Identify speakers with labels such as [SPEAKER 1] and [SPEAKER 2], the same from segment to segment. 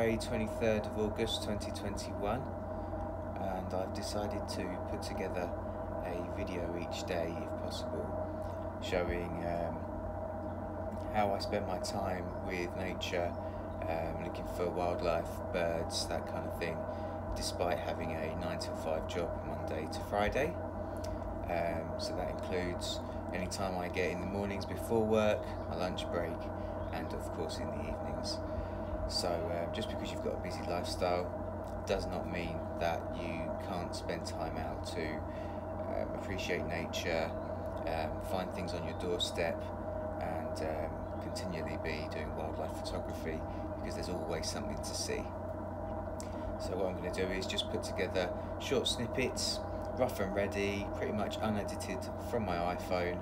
[SPEAKER 1] Saturday 23rd of August 2021 and I've decided to put together a video each day if possible showing um, how I spend my time with nature, um, looking for wildlife, birds, that kind of thing despite having a 9 to 5 job Monday to Friday. Um, so that includes any time I get in the mornings before work, my lunch break and of course in the evenings. So um, just because you've got a busy lifestyle does not mean that you can't spend time out to um, appreciate nature, um, find things on your doorstep, and um, continually be doing wildlife photography because there's always something to see. So what I'm going to do is just put together short snippets, rough and ready, pretty much unedited from my iPhone,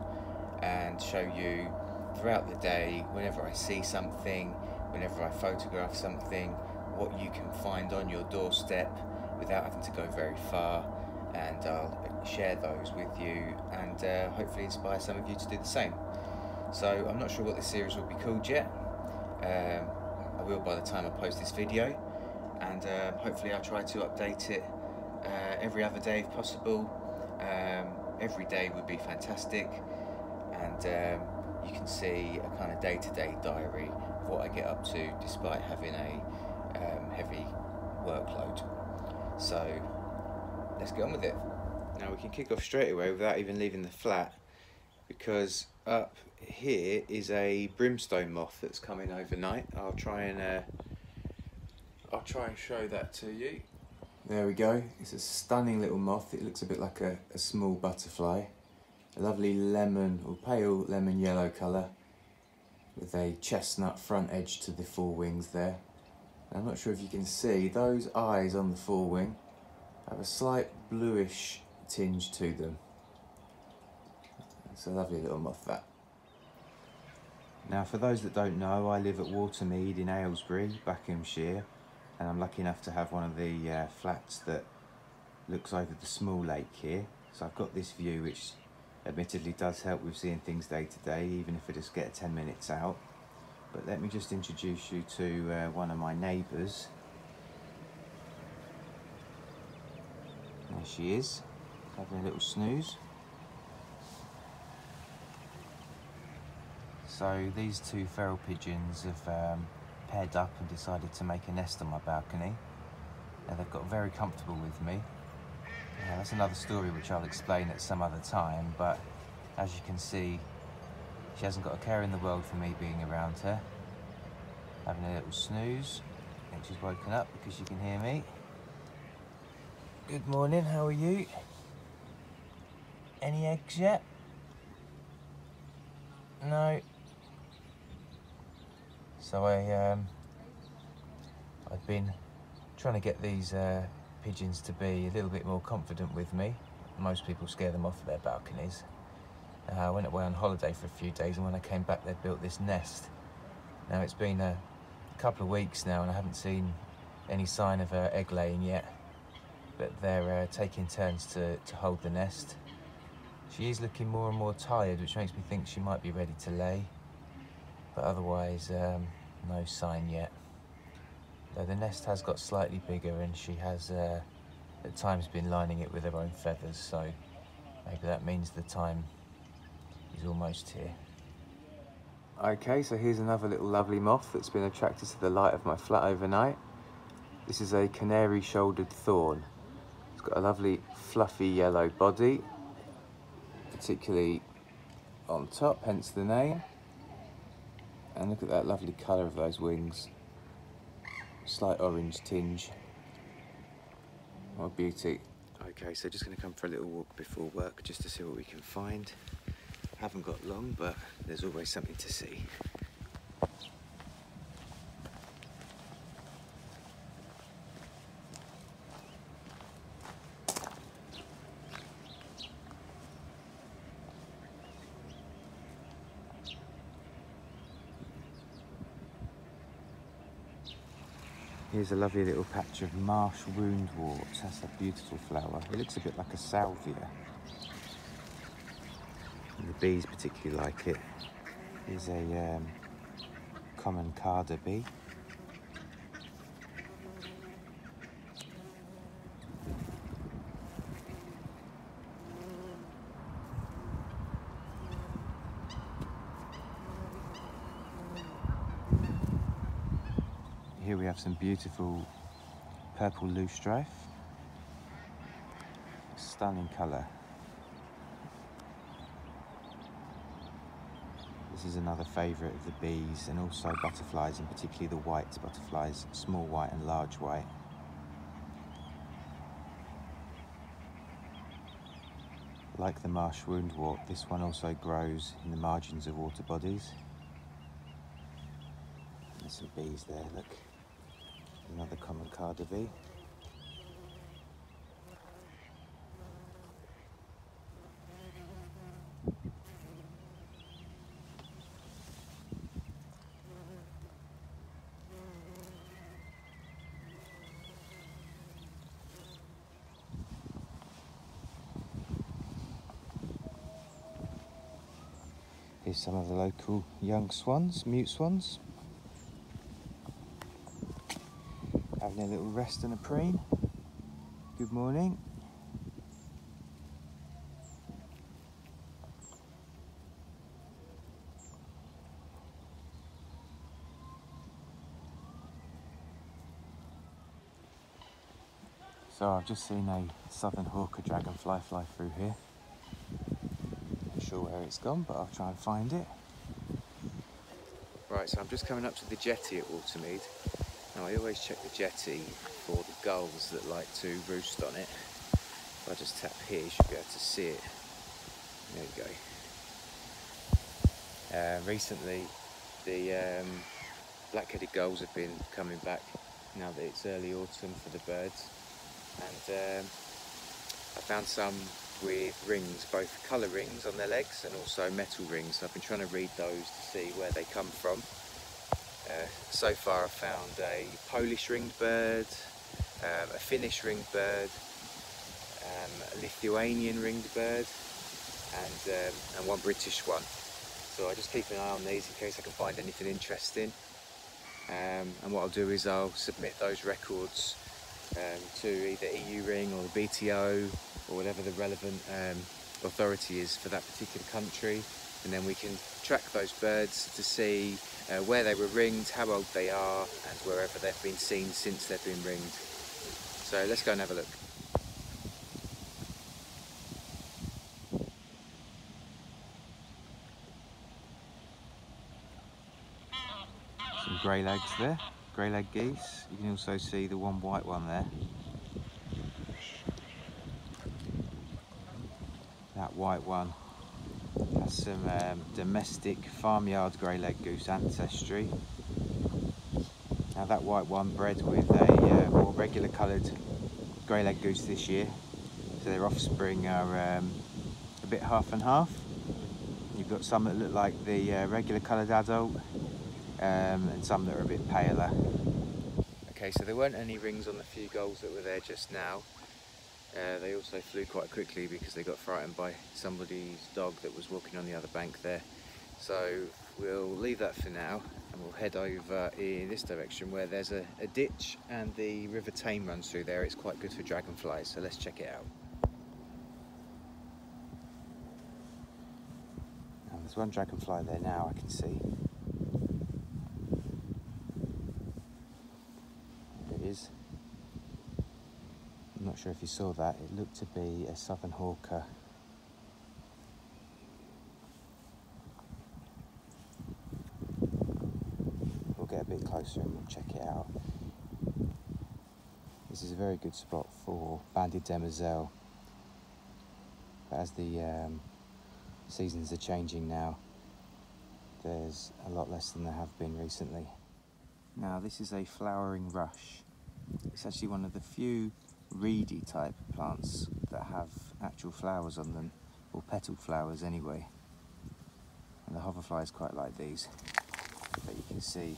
[SPEAKER 1] and show you throughout the day whenever I see something whenever I photograph something, what you can find on your doorstep without having to go very far. And I'll share those with you and uh, hopefully inspire some of you to do the same. So I'm not sure what this series will be called yet. Um, I will by the time I post this video and um, hopefully I'll try to update it uh, every other day if possible. Um, every day would be fantastic and um, you can see a kind of day-to-day -day diary what I get up to despite having a um, heavy workload. So let's get on with it. Now we can kick off straight away without even leaving the flat because up here is a brimstone moth that's coming overnight. I'll try and uh, I'll try and show that to you. There we go. It's a stunning little moth. It looks a bit like a, a small butterfly. A lovely lemon or pale lemon yellow colour with a chestnut front edge to the forewings there. I'm not sure if you can see, those eyes on the forewing have a slight bluish tinge to them. It's a lovely little moth that. Now for those that don't know, I live at Watermead in Aylesbury, Buckinghamshire, and I'm lucky enough to have one of the uh, flats that looks over the small lake here. So I've got this view which admittedly does help with seeing things day to day, even if I just get 10 minutes out. But let me just introduce you to uh, one of my neighbours. There she is, having a little snooze. So these two feral pigeons have um, paired up and decided to make a nest on my balcony. Now they've got very comfortable with me yeah, that's another story which I'll explain at some other time, but as you can see, she hasn't got a care in the world for me being around her. Having a little snooze. I think she's woken up because she can hear me. Good morning, how are you? Any eggs yet? No. So I, um, I've been trying to get these uh, pigeons to be a little bit more confident with me. Most people scare them off their balconies. Uh, I went away on holiday for a few days and when I came back they'd built this nest. Now it's been a couple of weeks now and I haven't seen any sign of uh, egg laying yet. But they're uh, taking turns to, to hold the nest. She is looking more and more tired which makes me think she might be ready to lay. But otherwise um, no sign yet. The nest has got slightly bigger and she has uh, at times been lining it with her own feathers, so maybe that means the time is almost here. Okay, so here's another little lovely moth that's been attracted to the light of my flat overnight. This is a canary-shouldered thorn. It's got a lovely fluffy yellow body, particularly on top, hence the name. And look at that lovely colour of those wings slight orange tinge. What beauty. Okay, so just going to come for a little walk before work just to see what we can find. Haven't got long, but there's always something to see. Here's a lovely little patch of marsh woundwort. That's a beautiful flower. It looks a bit like a salvia. And the bees particularly like it. Here's a um, common carder bee. have some beautiful purple loosestrife. Stunning colour. This is another favourite of the bees and also butterflies, and particularly the white butterflies, small white and large white. Like the marsh woundwort, this one also grows in the margins of water bodies. There's some bees there, look. Another common carder bee. Here's some of the local young swans, mute swans. Having a little rest and a preen. Good morning. So I've just seen a southern hawker dragonfly fly through here Not sure where it's gone, but I'll try and find it. Right, so I'm just coming up to the jetty at Watermead. Now I always check the jetty for the gulls that like to roost on it. If I just tap here, you should be able to see it. There we go. Uh, recently, the um, black-headed gulls have been coming back now that it's early autumn for the birds. And um, I found some with rings, both colour rings on their legs and also metal rings. So I've been trying to read those to see where they come from. So far I've found a Polish ringed bird, um, a Finnish ringed bird, um, a Lithuanian ringed bird and, um, and one British one. So I just keep an eye on these in case I can find anything interesting. Um, and what I'll do is I'll submit those records um, to either EURING or the BTO or whatever the relevant um, authority is for that particular country and then we can track those birds to see uh, where they were ringed, how old they are and wherever they've been seen since they've been ringed. So let's go and have a look. Some greylags there, greylag geese. You can also see the one white one there. that white one has some um, domestic farmyard greylag goose ancestry. Now that white one bred with a uh, more regular coloured greylag goose this year, so their offspring are um, a bit half and half. You've got some that look like the uh, regular coloured adult um, and some that are a bit paler. Okay, so there weren't any rings on the few gulls that were there just now. Uh, they also flew quite quickly because they got frightened by somebody's dog that was walking on the other bank there. So we'll leave that for now and we'll head over in this direction where there's a, a ditch and the River Thame runs through there. It's quite good for dragonflies, so let's check it out. There's one dragonfly there now I can see. There it is not sure if you saw that, it looked to be a southern hawker. We'll get a bit closer and we'll check it out. This is a very good spot for banded demoiselle. But as the um, seasons are changing now, there's a lot less than there have been recently. Now this is a flowering rush. It's actually one of the few reedy type plants that have actual flowers on them, or petal flowers anyway. And the hoverflies quite like these, but you can see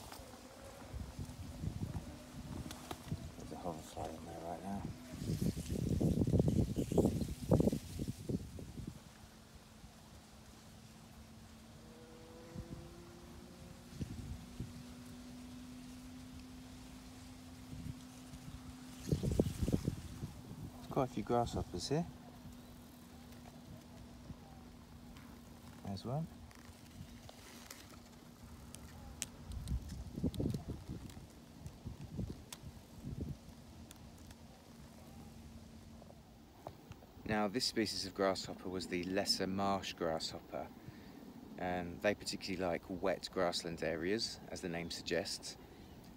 [SPEAKER 1] quite a few grasshoppers here. There's one. Now this species of grasshopper was the lesser marsh grasshopper. and they particularly like wet grassland areas, as the name suggests.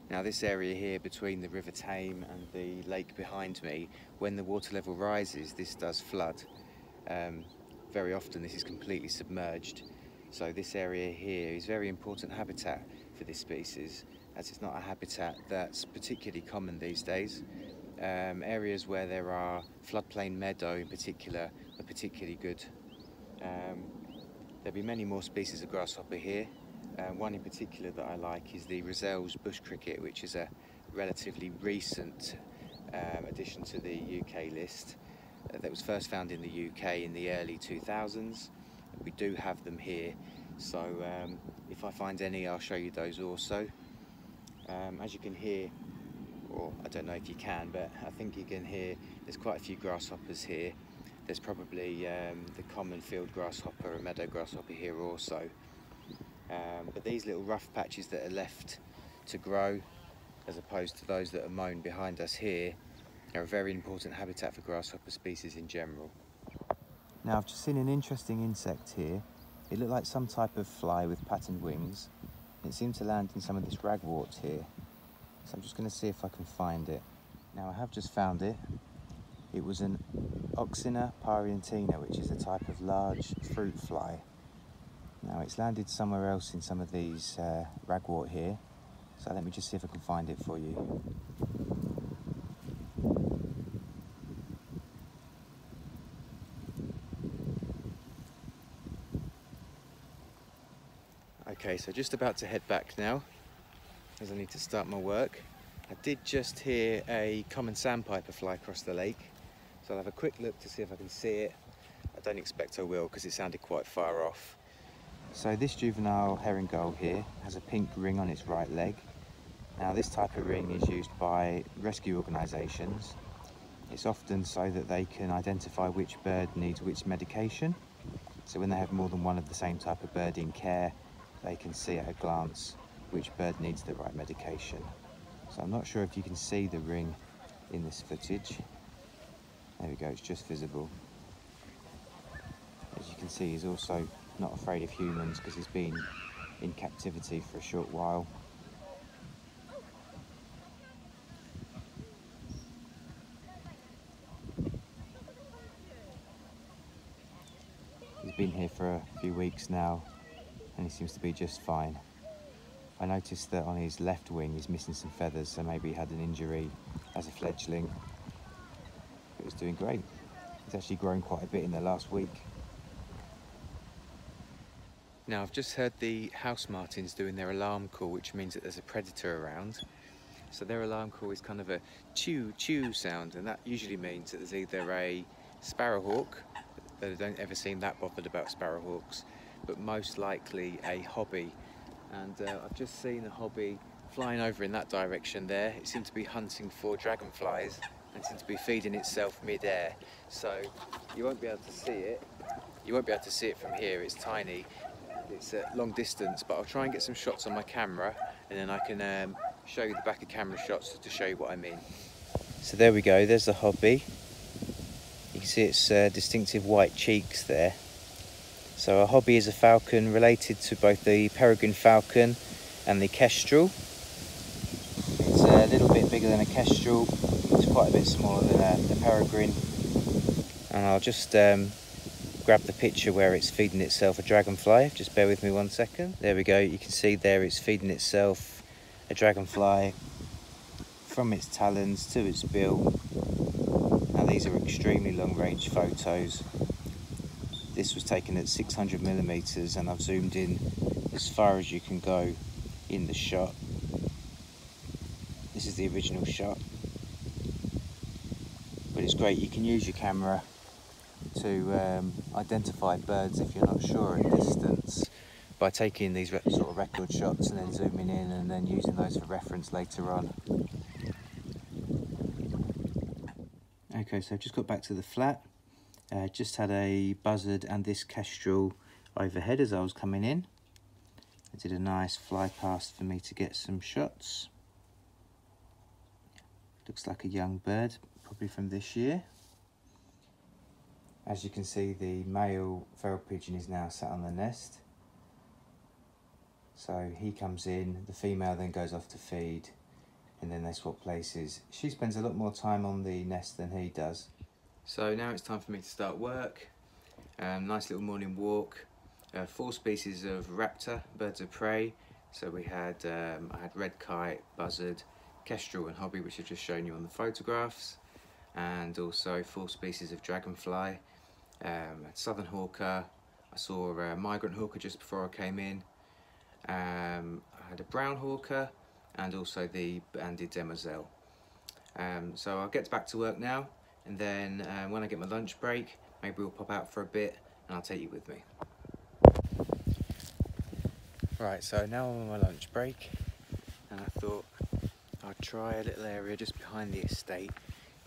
[SPEAKER 1] Now this area here between the River Thame and the lake behind me, when the water level rises this does flood. Um, very often this is completely submerged so this area here is very important habitat for this species as it's not a habitat that's particularly common these days. Um, areas where there are floodplain meadow in particular are particularly good. Um, there'll be many more species of grasshopper here. Uh, one in particular that I like is the Roesel's bush cricket, which is a relatively recent um, addition to the UK list uh, that was first found in the UK in the early 2000s. We do have them here, so um, if I find any, I'll show you those also. Um, as you can hear, or I don't know if you can, but I think you can hear there's quite a few grasshoppers here. There's probably um, the common field grasshopper and meadow grasshopper here also. Um, but these little rough patches that are left to grow, as opposed to those that are mown behind us here, are a very important habitat for grasshopper species in general. Now I've just seen an interesting insect here. It looked like some type of fly with patterned wings. It seemed to land in some of this ragwort here. So I'm just going to see if I can find it. Now I have just found it. It was an Oxyna parietina, which is a type of large fruit fly. Now it's landed somewhere else in some of these uh, ragwort here. So let me just see if I can find it for you. Okay, so just about to head back now as I need to start my work. I did just hear a common sandpiper fly across the lake, so I'll have a quick look to see if I can see it. I don't expect I will because it sounded quite far off. So this juvenile herring gull here has a pink ring on its right leg. Now this type of ring is used by rescue organisations. It's often so that they can identify which bird needs which medication. So when they have more than one of the same type of bird in care, they can see at a glance which bird needs the right medication. So I'm not sure if you can see the ring in this footage. There we go, it's just visible. As you can see, he's also not afraid of humans because he's been in captivity for a short while. He's been here for a few weeks now and he seems to be just fine. I noticed that on his left wing he's missing some feathers, so maybe he had an injury as a fledgling. But he's doing great. He's actually grown quite a bit in the last week. Now I've just heard the house martins doing their alarm call, which means that there's a predator around. So their alarm call is kind of a chew chew sound, and that usually means that there's either a sparrowhawk, but I don't ever seem that bothered about sparrowhawks, but most likely a hobby. And uh, I've just seen a hobby flying over in that direction there. It seemed to be hunting for dragonflies and seemed to be feeding itself mid-air. So you won't be able to see it. You won't be able to see it from here, it's tiny. It's a long distance, but I'll try and get some shots on my camera and then I can um, show you the back of camera shots to show you what I mean. So there we go, there's the hobby. You can see its uh, distinctive white cheeks there. So a hobby is a falcon related to both the peregrine falcon and the kestrel. It's a little bit bigger than a kestrel, it's quite a bit smaller than a, a peregrine. And I'll just um, grab the picture where it's feeding itself a dragonfly. Just bear with me one second. There we go, you can see there it's feeding itself a dragonfly from its talons to its bill. Now these are extremely long range photos this was taken at 600 millimeters and I've zoomed in as far as you can go in the shot. This is the original shot. But it's great, you can use your camera to um, identify birds if you're not sure at distance by taking these sort of record shots and then zooming in and then using those for reference later on. Okay, so I've just got back to the flat. Uh, just had a buzzard and this kestrel overhead as I was coming in. It did a nice fly past for me to get some shots. Looks like a young bird, probably from this year. As you can see, the male feral pigeon is now sat on the nest. So he comes in, the female then goes off to feed, and then they swap places. She spends a lot more time on the nest than he does. So now it's time for me to start work. Um, nice little morning walk. Uh, four species of raptor, birds of prey. So we had um, I had red kite, buzzard, kestrel and hobby which I've just shown you on the photographs and also four species of dragonfly, um, southern hawker, I saw a migrant hawker just before I came in, um, I had a brown hawker and also the banded demoiselle. Um, so I'll get back to work now and then um, when I get my lunch break maybe we'll pop out for a bit and I'll take you with me. Right so now I'm on my lunch break and I thought I'd try a little area just behind the estate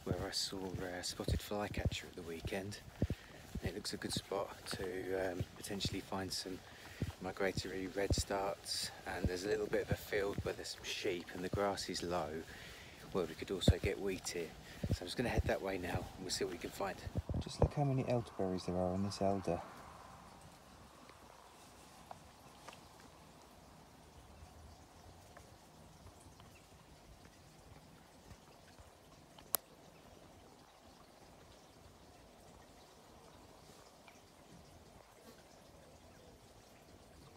[SPEAKER 1] where I saw a spotted flycatcher at the weekend. It looks a good spot to um, potentially find some migratory redstarts and there's a little bit of a field where there's some sheep and the grass is low where we could also get wheatear. So I'm just going to head that way now and we'll see what we can find. Just look how many elderberries there are on this elder.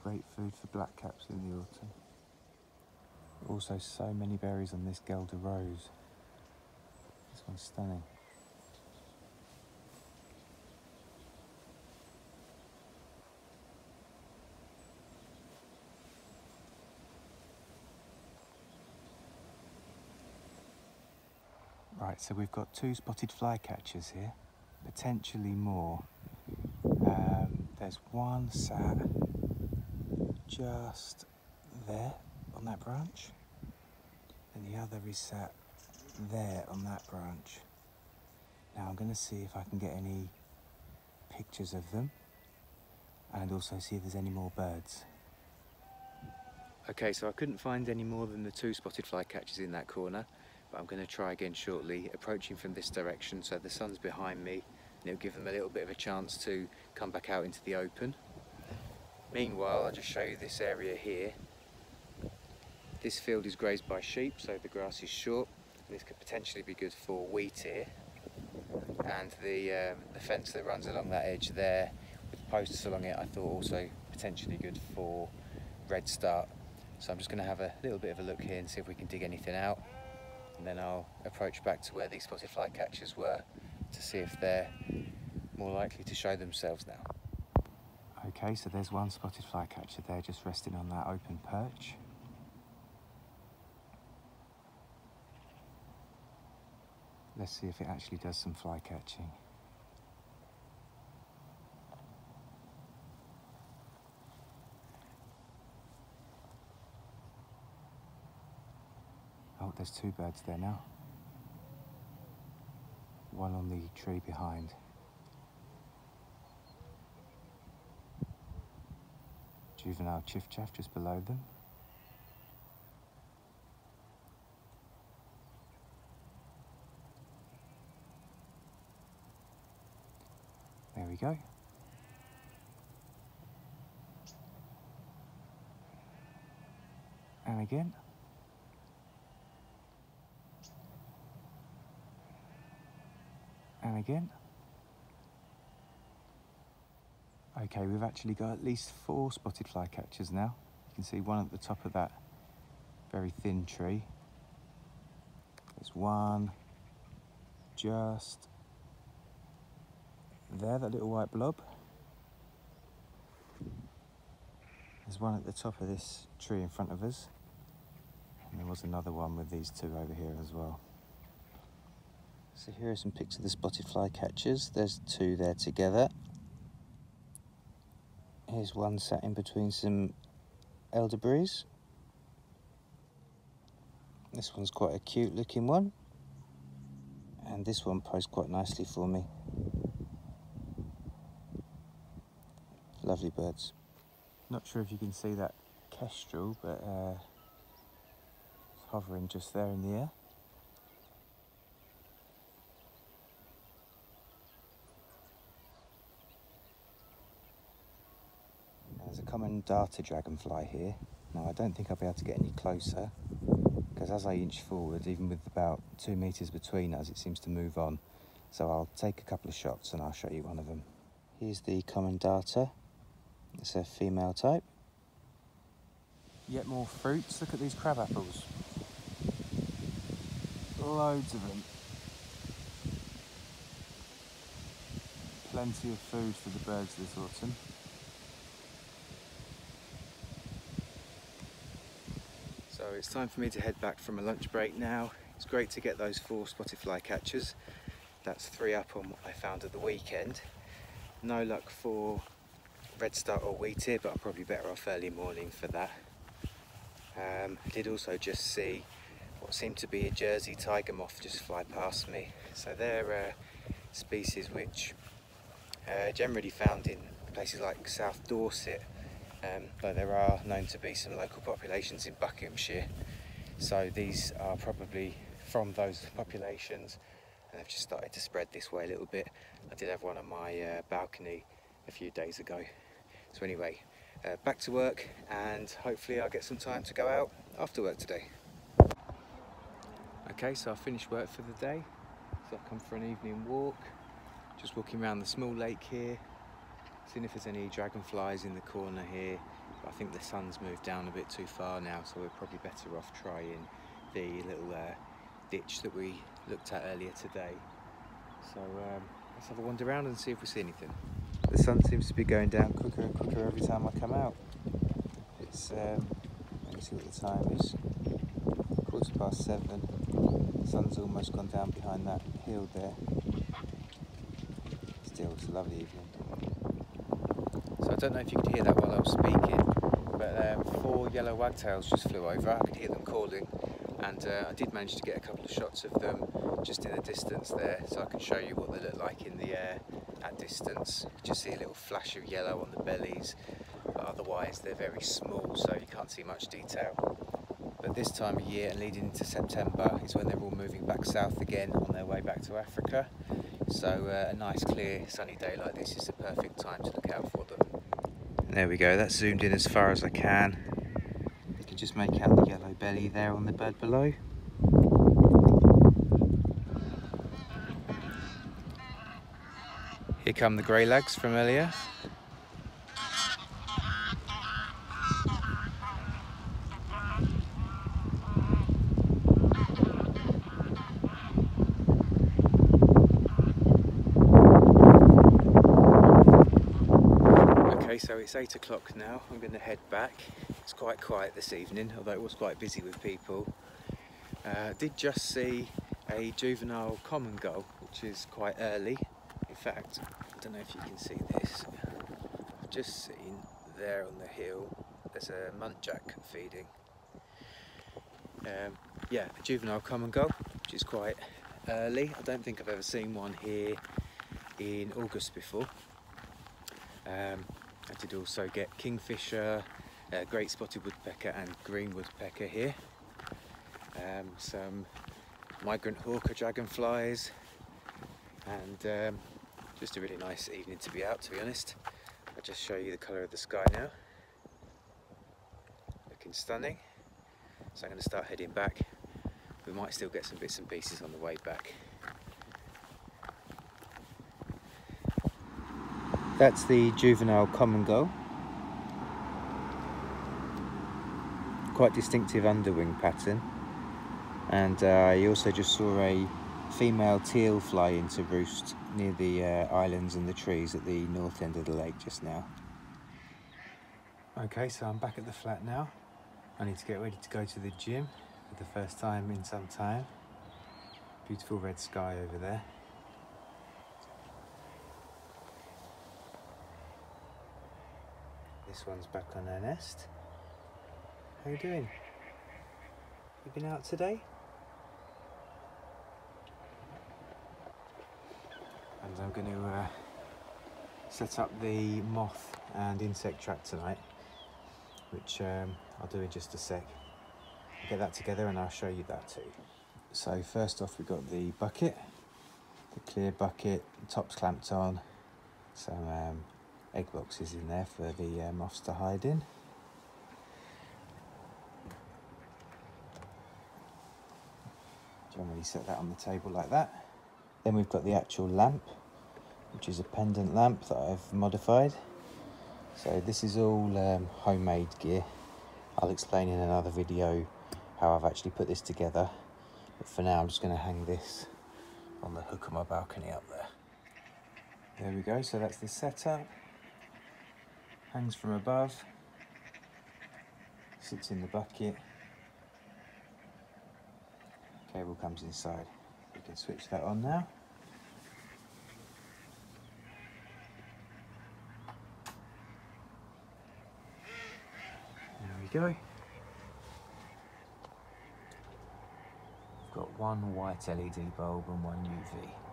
[SPEAKER 1] Great food for blackcaps in the autumn. Also so many berries on this Guelder Rose. This one's stunning. Right, so we've got two spotted flycatchers here, potentially more. Um, there's one sat just there on that branch, and the other is sat there on that branch. Now I'm going to see if I can get any pictures of them and also see if there's any more birds. Okay, so I couldn't find any more than the two spotted flycatchers in that corner, but I'm going to try again shortly, approaching from this direction so the sun's behind me and it'll give them a little bit of a chance to come back out into the open. Meanwhile, I'll just show you this area here. This field is grazed by sheep, so the grass is short. This could potentially be good for wheatear. And the, um, the fence that runs along that edge there, with posts along it, I thought also potentially good for redstart. So I'm just going to have a little bit of a look here and see if we can dig anything out. And then I'll approach back to where these spotted flycatchers were to see if they're more likely to show themselves now. Okay, so there's one spotted flycatcher there just resting on that open perch. Let's see if it actually does some fly catching. Oh, there's two birds there now. One on the tree behind. Juvenile chiffchaff just below them. There we go. And again. And again. Okay, we've actually got at least four spotted flycatchers now. You can see one at the top of that very thin tree. There's one just there, that little white blob. There's one at the top of this tree in front of us. And there was another one with these two over here as well. So here are some pics of the spotted flycatchers. There's two there together. Here's one sat in between some elderberries. This one's quite a cute looking one. And this one posed quite nicely for me. Lovely birds. Not sure if you can see that kestrel, but uh, it's hovering just there in the air. Common darter dragonfly here. Now I don't think I'll be able to get any closer because as I inch forward, even with about two metres between us, it seems to move on. So I'll take a couple of shots and I'll show you one of them. Here's the common darter. It's a female type. Yet more fruits. Look at these crab apples. Loads of them. Plenty of food for the birds this autumn. So it's time for me to head back from a lunch break now. It's great to get those four spotted fly catchers. That's three up on what I found at the weekend. No luck for redstart or wheatear, but I'm probably better off early morning for that. Um, I did also just see what seemed to be a Jersey tiger moth just fly past me. So they're uh, species which uh, generally found in places like South Dorset, um, but there are known to be some local populations in Buckinghamshire. So these are probably from those populations and they've just started to spread this way a little bit. I did have one on my uh, balcony a few days ago. So anyway, uh, back to work and hopefully I'll get some time to go out after work today. Okay, so I finished work for the day. So I've come for an evening walk. Just walking around the small lake here, seeing if there's any dragonflies in the corner here. I think the sun's moved down a bit too far now, so we're probably better off trying the little uh, ditch that we looked at earlier today. So um, let's have a wander around and see if we see anything. The sun seems to be going down quicker and quicker every time I come out. It's, um, let me see what the time is, quarter past seven. The sun's almost gone down behind that hill there. Still, it's a lovely evening. So I don't know if you could hear that while I was speaking, but um, four yellow wagtails just flew over. I could hear them calling and uh, I did manage to get a couple of shots of them just in the distance there so I can show you what they look like in the air at distance. You just see a little flash of yellow on the bellies but otherwise they're very small so you can't see much detail. But this time of year and leading into September is when they're all moving back south again on their way back to Africa. So uh, a nice clear sunny day like this is the perfect time to look out for them. There we go, that's zoomed in as far as I can. You can just make out the yellow belly there on the bird below. Here come the greylags from earlier. So it's eight o'clock now. I'm going to head back. It's quite quiet this evening, although it was quite busy with people. Uh, did just see a juvenile common gull, which is quite early. In fact, I don't know if you can see this. I've just seen there on the hill, there's a muntjac feeding. Um, yeah, a juvenile common gull, which is quite early. I don't think I've ever seen one here in August before. Um, I did also get kingfisher, uh, great spotted woodpecker and green woodpecker here. Um, some migrant hawker dragonflies and um, just a really nice evening to be out to be honest. I'll just show you the colour of the sky now. Looking stunning. So I'm going to start heading back. We might still get some bits and pieces on the way back. That's the juvenile common gull. Quite distinctive underwing pattern. And uh, I also just saw a female teal fly into roost near the uh, islands and the trees at the north end of the lake just now. Okay, so I'm back at the flat now. I need to get ready to go to the gym for the first time in some time. Beautiful red sky over there. This one's back on her nest. How you doing? You been out today? And I'm going to uh, set up the moth and insect trap tonight, which um, I'll do in just a sec. Get that together and I'll show you that too. So first off we've got the bucket, the clear bucket, the top's clamped on, some um, egg boxes in there for the uh, moths to hide in. Generally set that on the table like that. Then we've got the actual lamp, which is a pendant lamp that I've modified. So this is all um, homemade gear. I'll explain in another video how I've actually put this together. But for now, I'm just going to hang this on the hook of my balcony up there. There we go, so that's the setup. Hangs from above, sits in the bucket. Cable comes inside. We can switch that on now. There we go. We've got one white LED bulb and one UV.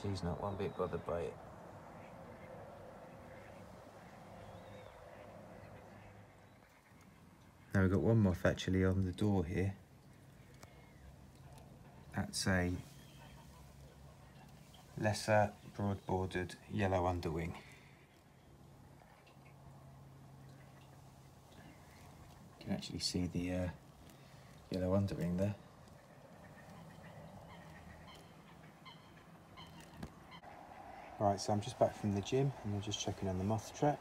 [SPEAKER 1] She's not one bit bothered by it. Now we've got one moth actually on the door here. That's a lesser broad-bordered yellow underwing. You can actually see the uh, yellow underwing there. Right, so I'm just back from the gym and we're just checking on the moth trap.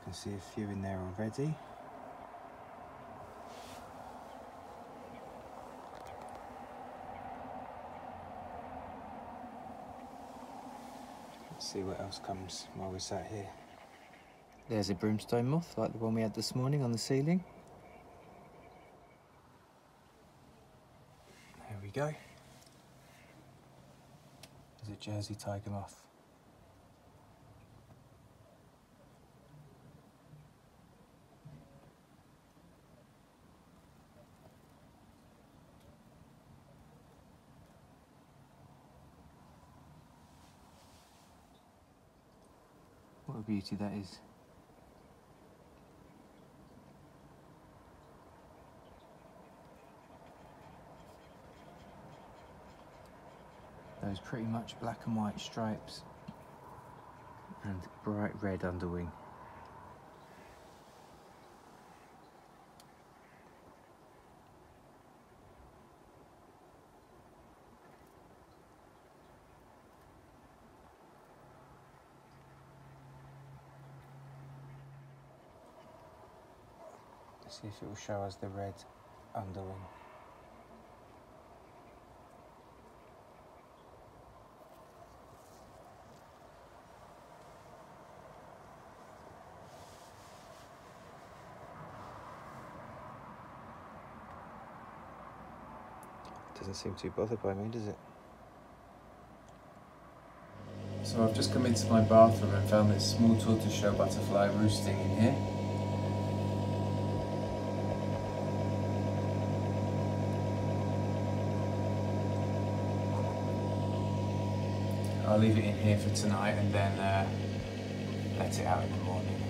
[SPEAKER 1] I can see a few in there already. Let's see what else comes while we're sat here. There's a brimstone moth, like the one we had this morning on the ceiling. There we go. Jersey tiger moth. What a beauty that is. Those pretty much black and white stripes and bright red underwing. Let's see if it will show us the red underwing. Doesn't seem too bothered by me, does it? So I've just come into my bathroom and found this small tortoiseshell butterfly roosting in here. I'll leave it in here for tonight and then uh, let it out in the morning.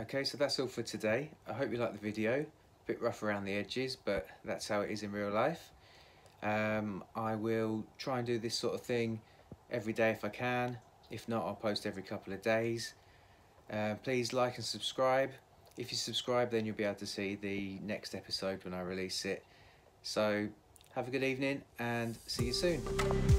[SPEAKER 1] Okay, so that's all for today. I hope you liked the video. A bit rough around the edges, but that's how it is in real life. Um, I will try and do this sort of thing every day if I can. If not, I'll post every couple of days. Uh, please like and subscribe. If you subscribe, then you'll be able to see the next episode when I release it. So, have a good evening and see you soon.